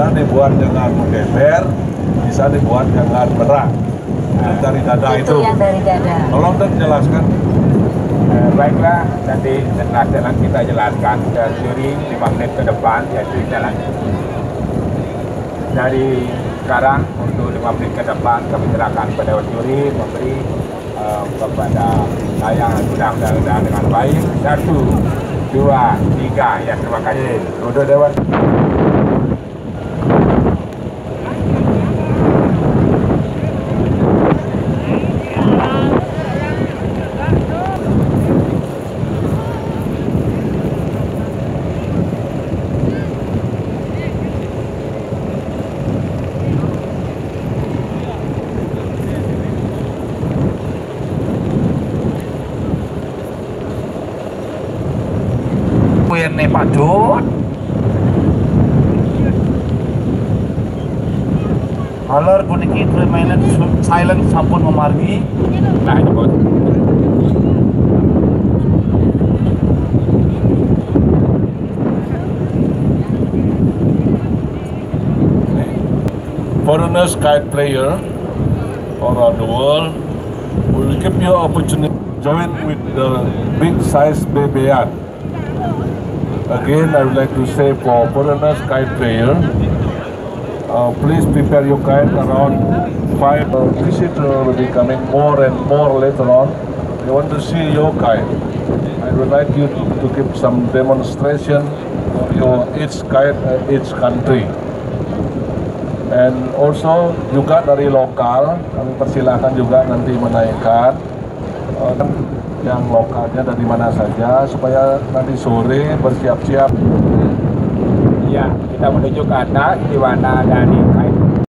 bisa dibuat dengan mengeber, bisa dibuat dengan berat. Nah, dari dada itu itu. yang dari dada. Tolong dan jelaskan. Eh, baiklah, nanti setelah jalan kita jelaskan ke juri 5 menit ke depan, yaitu jalan dari sekarang untuk 5 menit ke depan kami serahkan kepada juri memberi eh, kepada saya sudah dengan baik satu dua tiga ya terima kasih Udah Dewan. Pak Dut. Halar puniki tremailan silent sampun memargi. nah ini bos Foreigners kite player around the world will give you opportunity to join with the big size BBR. Again, I would like to say for foreigners kite player, uh, please prepare your kite around five. Uh, visitor will be coming more and more later on. They want to see your kite. I would like you to, to give some demonstration of your each kite each country. And also juga dari lokal kami persilahkan juga nanti menaikkan eh, yang lokalnya dari mana saja supaya nanti sore bersiap-siap. Ya kita menuju ke atas di mana dari kait